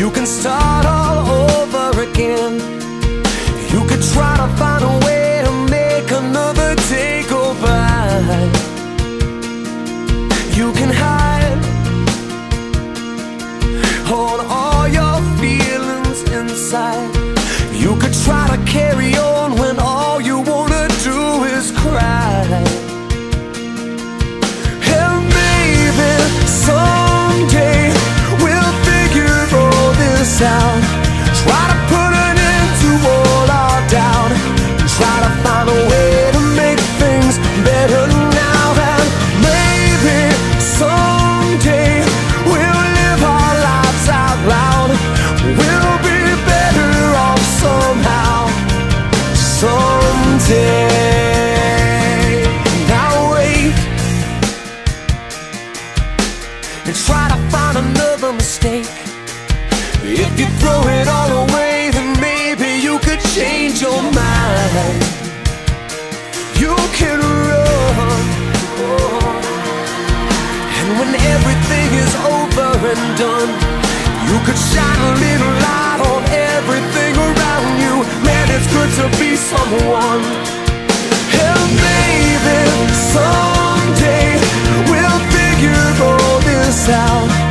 You can start all over again. You could try to find a way to make another day go by. You can throw it all away, then maybe you could change your mind. You can run. And when everything is over and done, you could shine a little light on everything around you. Man, it's good to be someone. And maybe someday we'll figure all this out.